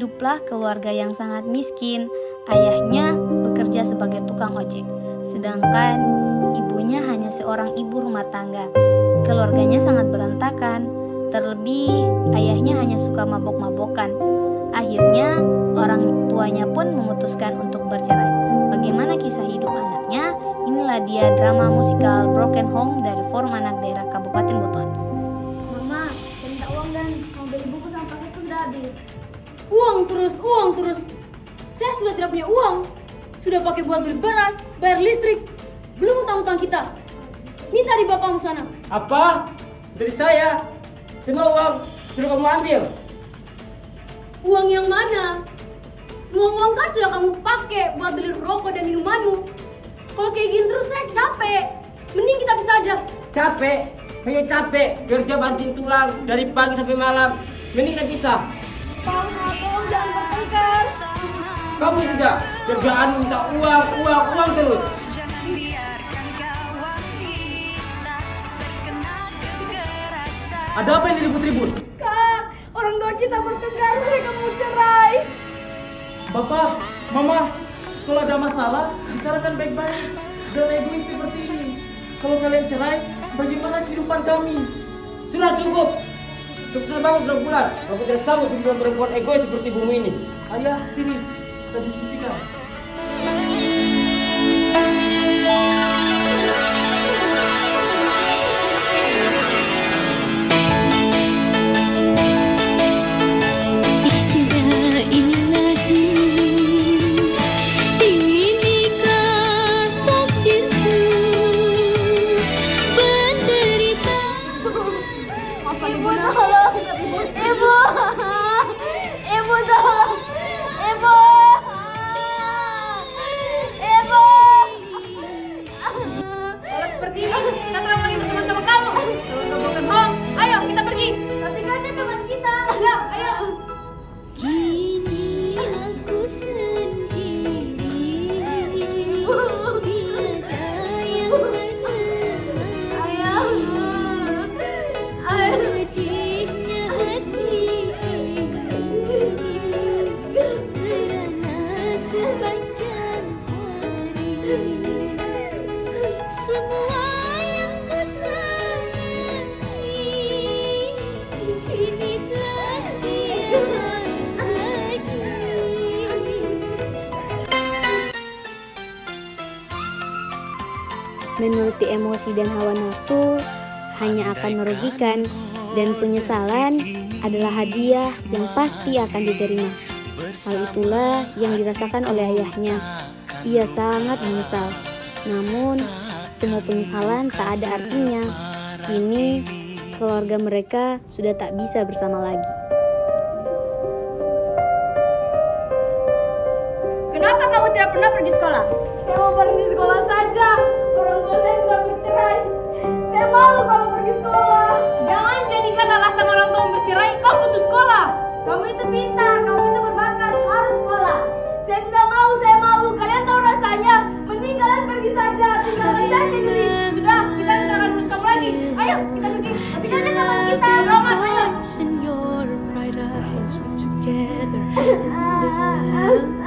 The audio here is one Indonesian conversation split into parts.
hiduplah keluarga yang sangat miskin. Ayahnya bekerja sebagai tukang ojek, sedangkan ibunya hanya seorang ibu rumah tangga. Keluarganya sangat berantakan, terlebih ayahnya hanya suka mabok-mabokan. Akhirnya, orang tuanya pun memutuskan untuk bercerai. Bagaimana kisah hidup anaknya? Inilah dia drama musikal Broken Home terus, uang terus. Saya sudah tidak punya uang. Sudah pakai buat beli beras, bayar listrik, belum utang-utang kita. Minta di bapakmu sana. Apa? Dari saya? Semua uang sudah kamu ambil. Uang yang mana? Semua uang kan sudah kamu pakai buat beli rokok dan minumanmu. Kalau kayak gini terus saya capek. Mending kita bisa aja. Capek, hanya capek kerja banting tulang dari pagi sampai malam. Mending kita bisa. Kamu juga kerjaan minta uang, uang, uang terus. Ada apa yang ribut-ribut? Kak, orang tua kita bertengkar, mereka mau cerai. Bapak, Mama, kalau ada masalah, bicarakan baik-baik. Jangan egois seperti ini. Kalau kalian cerai, bagaimana kehidupan kami? Sudah cukup. Sukses banget sudah bulan. Aku tidak sanggup dengan perempuan egois seperti bumi ini. Ayah, sini. Kita diskusikan. Ibu tolong? Ibu, ibu Menuruti emosi dan hawa nafsu hanya akan merugikan dan penyesalan adalah hadiah yang pasti akan diterima. Hal itulah yang dirasakan oleh ayahnya. Ia sangat menyesal. Namun, semua penyesalan tak ada artinya. Kini, keluarga mereka sudah tak bisa bersama lagi. Kenapa kamu tidak pernah pergi sekolah? Saya mau pergi sekolah saja. Orang tua saya sudah bercerai. Saya malu kalau pergi sekolah. Jangan jadikan alasan orang tua bercerai, kau putus sekolah. Kamu itu pintar, kamu itu berbakat, harus sekolah. Saya tidak mau, saya malu. Kalian tahu rasanya. Mending kalian pergi saja. Tinggalkan saya sendiri. Sudah, kita tidak akan kamu lagi. Ayo, kita pergi. Tapi dia teman kita. Roman, ayo. and your bright eyes were together in this love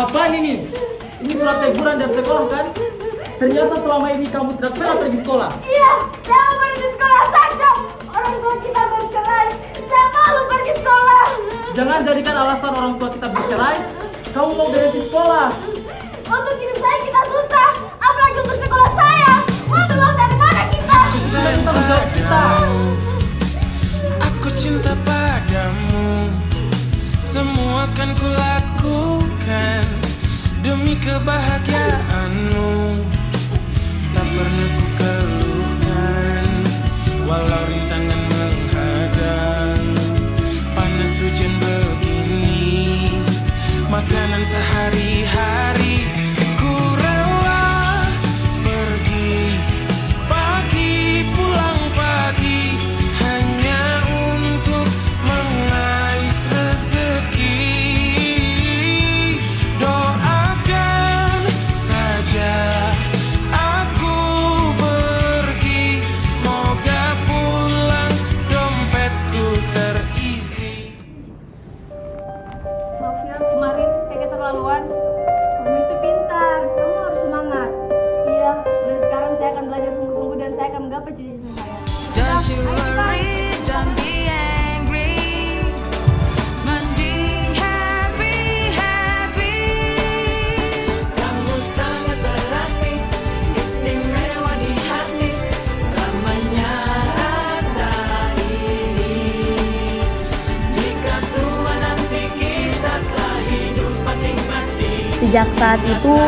Apa-apaan ini? Ini surat teguran dari sekolah kan? Ternyata selama ini kamu tidak pernah pergi sekolah. Iya, saya mau pergi sekolah saja. Orang tua kita bercerai. Saya malu pergi sekolah. Jangan jadikan alasan orang tua kita bercerai. Kamu mau berhenti sekolah. demi kebahagiaanmu tak pernah ku keluhkan. Walau rintangan menghadang panas hujan begini makanan sehari-hari. Sejak saat itu,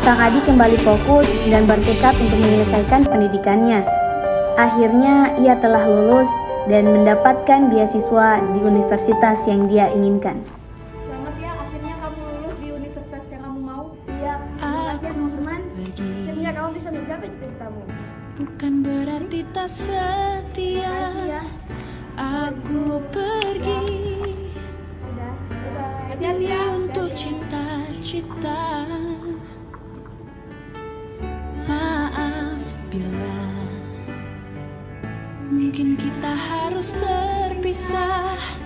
sang adik kembali fokus dan bertekad untuk menyelesaikan pendidikannya. Akhirnya, ia telah lulus dan mendapatkan beasiswa di universitas yang dia inginkan. Selamat ya, akhirnya kamu lulus di universitas yang kamu mau. Iya, Aku pergi Akhirnya kamu bisa mencapai cita-citamu. Bukan berarti tak setia Aku pergi Udah, udah. Demi untuk cita Maaf bila Mungkin kita harus terpisah.